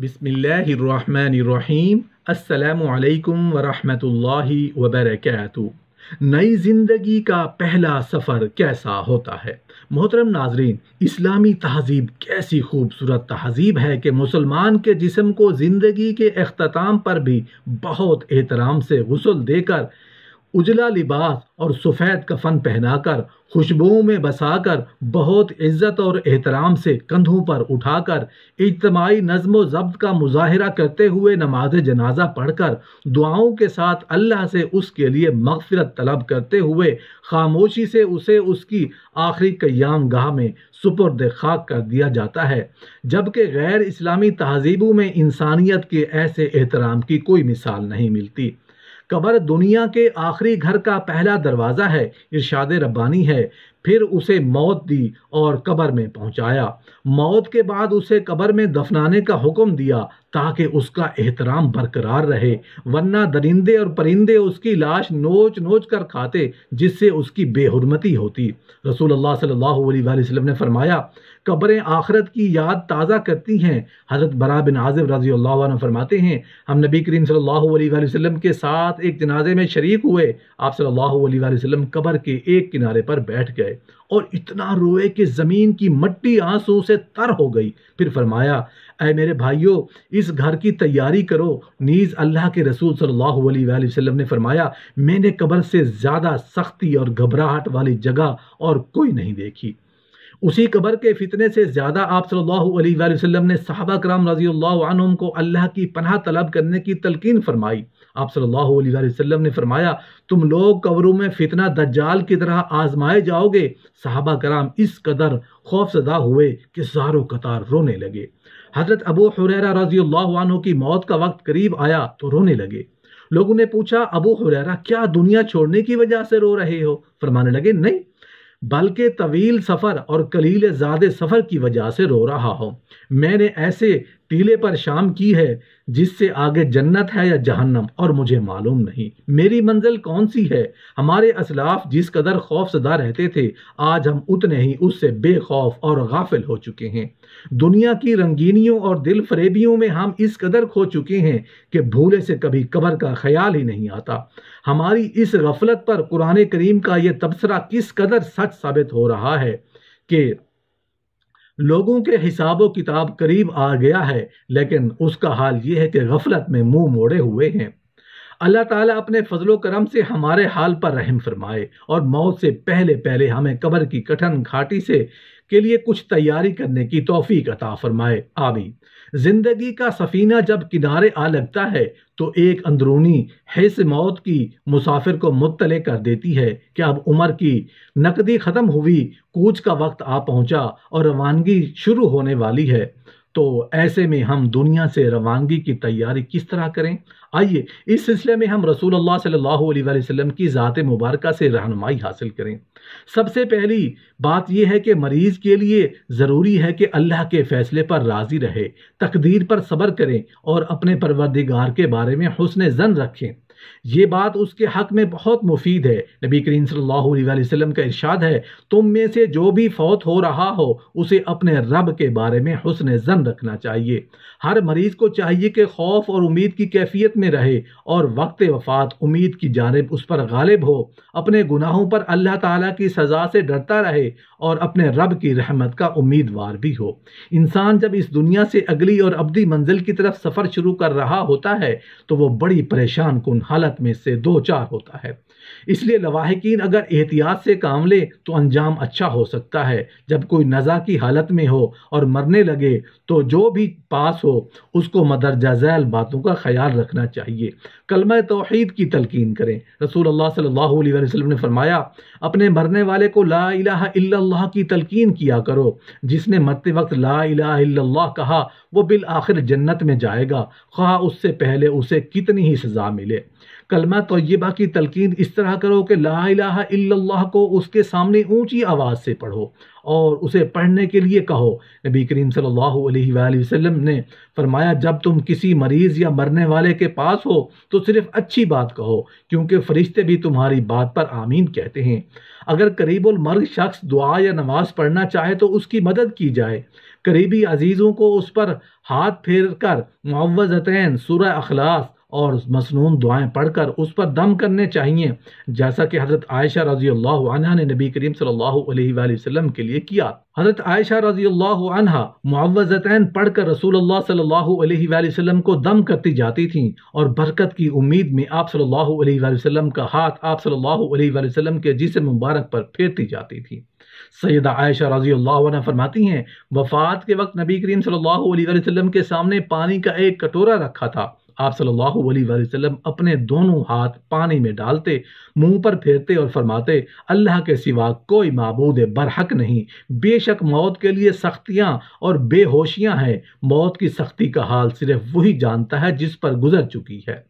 बिस्मिल्लाहिर्रहमानिर्रहीम। अस्सलामुअलैकुम वरहमतुल्लाहि वबरकातुहू। नई ज़िंदगी का पहला सफ़र कैसा होता है? मोहतरम नाजरीन, इस्लामी तहजीब कैसी खूबसूरत तहजीब है कि मुसलमान के जिसम को ज़िंदगी के अख्ताम पर भी बहुत एहतराम से गसल देकर उजला लिबास और सफ़ेद कफन पहनाकर, खुशबुओं में बसाकर, बहुत इज़्ज़त और एहतराम से कंधों पर उठाकर, इज्तमाही नज़म ज़ब्त का मुजाहरा करते हुए नमाज़ जनाजा पढ़कर, दुआओं के साथ अल्लाह से उसके लिए मगफरत तलब करते हुए, खामोशी से उसे उसकी आखिरी कयाम गाह में सुपुर्द खाक कर दिया जाता है। जबकि गैर इस्लामी तहजीबों में इंसानियत के ऐसे एहतराम की कोई मिसाल नहीं मिलती। कब्र दुनिया के आखिरी घर का पहला दरवाज़ा है। इरशाद रब्बानी है। फिर उसे मौत दी और कब्र में पहुँचाया। मौत के बाद उसे कब्र में दफनाने का हुक्म दिया ताकि उसका एहतराम बरकरार रहे। वरना दरिंदे और परिंदे उसकी लाश नोच नोच कर खाते, जिससे उसकी बेहरमती होती। रसूल अल्लाह सल्लल्लाहु अलैहि वसल्लम ने फरमाया, कब्रें आखरत की याद ताज़ा करती हैं। हज़रत बरा बिन आज़िब रज़ी अल्लाह फरमाते हैं, हम नबी करीम सल्लल्लाहु अलैहि वसल्लम के साथ एक जनाजे में शरीक हुए। आप सल्लल्लाहु अलैहि वसल्लम कब्र के एक किनारे पर बैठ गए। और इतना रोए कि ज़मीन की मट्टी आँसू से तर हो गई। फिर फरमाया अय मेरे भाइयों, इस घर की तैयारी करो। नीज़ अल्लाह के रसूल सल्लल्लाहु अलैहि वसल्लम ने फरमाया, मैंने कब्र से ज़्यादा सख्ती और घबराहट वाली जगह और कोई नहीं देखी। उसी कब्र के फितने से ज़्यादा आप सल्लल्लाहु अलैहि वसल्लम ने सहाबा कराम रज़ी अल्लाह को अल्लाह की पनाह तलब करने की तलकीन फरमाई। आप सल्लल्लाहु अलैहि वसल्लम ने फरमाया, तुम लोग कब्रों में फितना दज्जाल की तरह आजमाए जाओगे। साहबा कराम इस कदर खौफजदा हुए कि जारो कतार रोने लगे। हज़रत अबू हुरैरा रज़ी अल्लाह की मौत का वक्त करीब आया तो रोने लगे। लोगों ने पूछा, अबू हुरैरा, क्या दुनिया छोड़ने की वजह से रो रहे हो? फरमाने लगे, नहीं, बल्कि तवील सफ़र और कलील ज़्यादा सफ़र की वजह से रो रहा हो। मैंने ऐसे टीले पर शाम की है, जिससे आगे जन्नत है या जहन्नम, और मुझे मालूम नहीं। मेरी मंजिल कौन सी है? हमारे असलाफ जिस कदर खौफसदा रहते थे, आज हम उतने ही उससे बेखौफ और गाफिल हो चुके हैं। दुनिया की रंगीनियों और दिल फरेबियों में हम इस कदर खो चुके हैं कि भूले से कभी कबर का ख्याल ही नहीं आता। हमारी इस गफलत पर कुरान करीम का यह तबसरा किस कदर सच साबित हो रहा है कि लोगों के हिसाब किताब करीब आ गया है, लेकिन उसका हाल ये है कि गफलत में मुँह मोड़े हुए हैं। अल्लाह ताला अपने फजलो करम से हमारे हाल पर रहम फरमाए और मौत से पहले पहले हमें कब्र की कठन घाटी से के लिए कुछ तैयारी करने की तोफ़ी अता फरमाए। आमी ज़िंदगी का सफीना जब किनारे आ लगता है तो एक अंदरूनी हैस मौत की मुसाफिर को मुतले कर देती है कि अब उम्र की नकदी ख़त्म हुई, कूच का वक्त आ पहुँचा और रवानगी शुरू होने वाली है। तो ऐसे में हम दुनिया से रवानगी की तैयारी किस तरह करें? आइए, इस सिलसिले में हम रसूल अल्लाह सल्लल्लाहु अलैहि वसल्लम की ज़ात मुबारक से रहनुमाई हासिल करें। सबसे पहली बात यह है कि मरीज़ के लिए ज़रूरी है कि अल्लाह के फ़ैसले पर राज़ी रहे, तकदीर पर सब्र करें और अपने परवरदिगार के बारे में हुसन जन रखें। ये बात उसके हक में बहुत मुफीद है। नबी करीम सल्लल्लाहु अलैहि वसल्लम का इरशाद है, तुम में से जो भी फौत हो रहा हो, उसे अपने रब के बारे में हुसन जन रखना चाहिए। हर मरीज़ को चाहिए कि खौफ और उम्मीद की कैफियत में रहे और वक्त वफात, उम्मीद की जानब उस पर गालिब हो। अपने गुनाहों पर अल्लाह ताला की सज़ा से डरता रहे और अपने रब की रहमत का उम्मीदवार भी हो। इंसान जब इस दुनिया से अगली और अबदी मंजिल की तरफ़ सफ़र शुरू कर रहा होता है तो वो बड़ी परेशान कन हालत में से दो चार होता है। इसलिए लवाहकिन अगर एहतियात से काम ले तो अंजाम अच्छा हो सकता है। जब कोई नज़ा की हालत में हो और मरने लगे तो जो भी पास हो, उसको मदरजा झैल बातों का ख्याल रखना चाहिए। कलम तोहद की तलकिन करें। रसूल अल्लाह सल्लल्लाहु अलैहि वसल्लम ने फरमाया, अपने मरने वाले को ला इलाहा इल्लल्लाह की तलकिन किया करो। जिसने मरते वक्त ला इलाहा इल्लल्लाह कहा, वो बिल आखिर जन्नत में जाएगा। खा उससे पहले उसे कितनी ही सज़ा मिले। कलमा तय्यबा की तलकीन इस तरह करो कि ला को उसके सामने ऊँची आवाज़ से पढ़ो और उसे पढ़ने के लिए कहो। नबी करीम सल्लल्लाहु अलैहि वसल्लम ने फरमाया, जब तुम किसी मरीज़ या मरने वाले के पास हो तो सिर्फ़ अच्छी बात कहो, क्योंकि फरिश्ते भी तुम्हारी बात पर आमीन कहते हैं। अगर करीबुल मर्ग शख्स दुआ या नमाज़ पढ़ना चाहे तो उसकी मदद की जाए। करीबी अजीज़ों को उस पर हाथ फेर कर मुआवजतैन सुरह अखलास और मसनून दुआएँ पढ़कर उस पर दम करने चाहिए, जैसा कि हज़रत आयशा रज़ी अल्लाह ने नबी करीम सल्लल्लाहु वसल्लम के लिए किया। हज़रत आयशा रज़ी अल्लाह मुआवजतैन पढ़कर रसूल अल्लाह सल्लल्लाहु अलैहि वसल्लम को दम करती जाती थीं और बरकत की उम्मीद में आप सल्लल्लाहु अलैहि वसल्लम का हाथ आप सल्लल्लाहु अलैहि वसल्लम के जिसम मुबारक पर फेरती जाती थी। सैदा आयशा रज़ी अल्लाह फरमाती हैं, वफ़ात के वक्त नबी करीम सल्लल्लाहु अलैहि वसल्लम के सामने पानी का एक कटोरा रखा था। आप सल्लल्लाहु अलैहि वसल्लम अपने दोनों हाथ पानी में डालते, मुँह पर फेरते और फरमाते, अल्लाह के सिवा कोई मबूद बरहक नहीं। बेशक मौत के लिए सख्तियाँ और बेहोशियाँ हैं। मौत की सख्ती का हाल सिर्फ़ वही जानता है जिस पर गुजर चुकी है।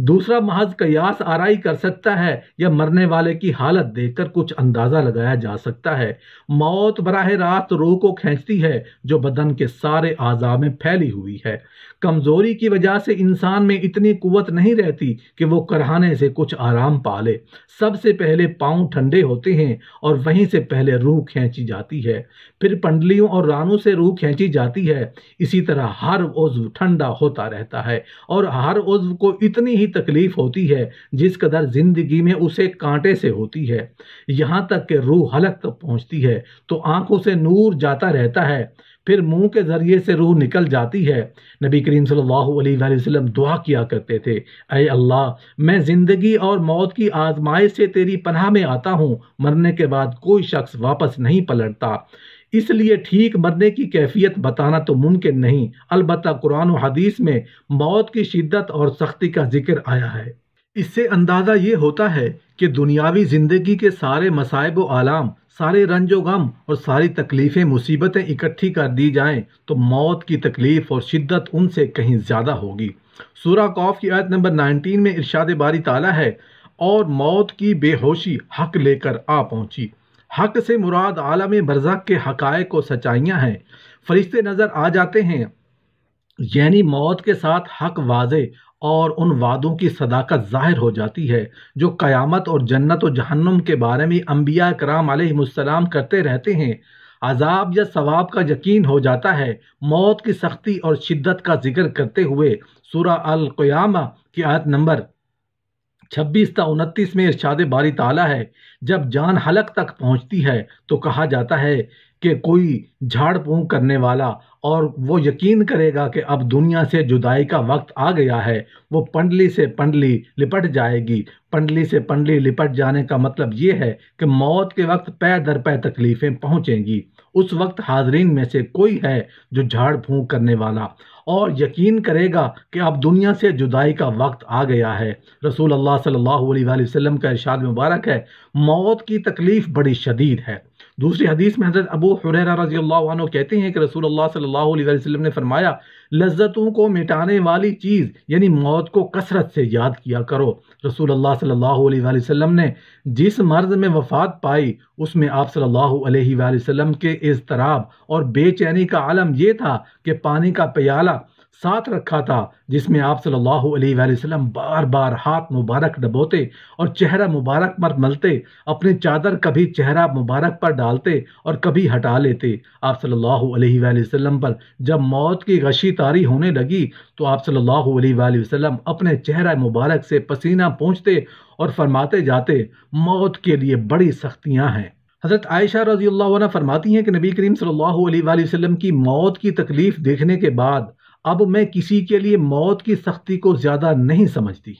दूसरा महज कयास आराई कर सकता है या मरने वाले की हालत देखकर कुछ अंदाज़ा लगाया जा सकता है। मौत बराह रात रूह को खींचती है, जो बदन के सारे आज़ा में फैली हुई है। कमज़ोरी की वजह से इंसान में इतनी कुवत नहीं रहती कि वो करहाने से कुछ आराम पा ले सबसे पहले पाँव ठंडे होते हैं और वहीं से पहले रूह खींची जाती है। फिर पंडलियों और रानों से रूह खींची जाती है। इसी तरह हर उज्व ठंडा होता रहता है और हर उज्व को इतनी ही तकलीफ़ होती है जिस कदर ज़िंदगी में उसे कांटे से होती है। यहाँ तक कि रूह हलक तक पहुँचती है तो आँखों से नूर जाता रहता है, फिर मुँह के ज़रिए से रूह निकल जाती है। नबी करीम सल्लल्लाहु अलैहि वसल्लम दुआ किया करते थे अय अल्लाह, मैं ज़िंदगी और मौत की आजमाइश से तेरी पनाह में आता हूँ, मरने के बाद कोई शख्स वापस नहीं पलटता। इसलिए ठीक मरने की कैफियत बताना तो मुमकिन नहीं। अलबत् कुरान हदीस में मौत की शिद्दत और सख्ती का ज़िक्र आया है। इससे अंदाज़ा ये होता है कि दुनियावी ज़िंदगी के सारे मसाइब आलाम, सारे रंजो गम और सारी तकलीफ़ें, मुसीबतें इकट्ठी कर दी जाएँ तो मौत की तकलीफ़ और शिद्दत उनसे कहीं ज़्यादा होगी। सूरा कौफ की आयत नंबर 19 में इरशाद बारी ताला है, और मौत की बेहोशी हक लेकर आ पहुँची। हक से मुराद आलम बरज़क के हकाए को सच्चाइयाँ हैं। फरिश्ते नज़र आ जाते हैं। यानी मौत के साथ हक वाजे और उन वादों की सदाकत ज़ाहिर हो जाती है, जो क़यामत और जन्नत और जहन्नुम के बारे में अम्बिया कराम करते रहते हैं। अजाब या सवाब का यकीन हो जाता है, मौत की सख्ती और शिद्दत का ज़िक्र करते हुए सूरा अल क़यामा की आयत नंबर छब्बीस ता उनतीस में इर्शाद बारी ताला है। जब जान हलक तक पहुँचती है तो कहा जाता है कि कोई झाड़ फूंक करने वाला और वो यकीन करेगा कि अब दुनिया से जुदाई का वक्त आ गया है। वो पंडली से पंडली लिपट जाएगी। पंडली से पंडली लिपट जाने का मतलब ये है कि मौत के वक्त पै दर पै तकलीफ़ें पहुँचेंगी। उस वक्त हाजरीन में से कोई है जो झाड़ फूँक करने वाला। और यकीन करेगा कि अब दुनिया से जुदाई का वक्त आ गया है। रसूल अल्लाह सल्लल्लाहु अलैहि वसल्लम का इरशाद मुबारक है। मौत की तकलीफ़ बड़ी शदीद है। दूसरी हदीस में हज़रत अबू हुरैरा रज़ी अल्लाह कहते हैं कि रसूल अल्लाह सल्लल्लाहु अलैहि वसल्लम ने फरमाया, लज्जतों को मिटाने वाली चीज़, यानी मौत को कसरत से याद किया करो। रसूल अल्लाह सल्लल्लाहु अलैहि वसल्लम ने जिस मर्ज में वफात पाई, उसमें आप सल्लल्लाहु अलैहि वसल्लम के इजतराब और बेचैनी का आलम यह था कि पानी का प्याला साथ रखा था, जिसमें आप सल्लल्लाहु अलैहि वसल्लम बार बार हाथ मुबारक डबोते और चेहरा मुबारक पर मलते, अपनी चादर कभी चेहरा मुबारक पर डालते और कभी हटा लेते। आप सल्लल्लाहु अलैहि वसल्लम पर जब मौत की गशी तारी होने लगी तो आप सल्लल्लाहु अलैहि वसल्लम अपने चेहरा मुबारक से पसीना पहुँचते और फरमाते जाते, मौत के लिए बड़ी सख्तियाँ हैं। हज़रत आयशा रज़ी अल्लाह फरमाती हैं कि नबी करीम सल्लल्लाहु अलैहि वसल्लम की मौत की तकलीफ़ देखने के बाद अब मैं किसी के लिए मौत की सख्ती को ज़्यादा नहीं समझती।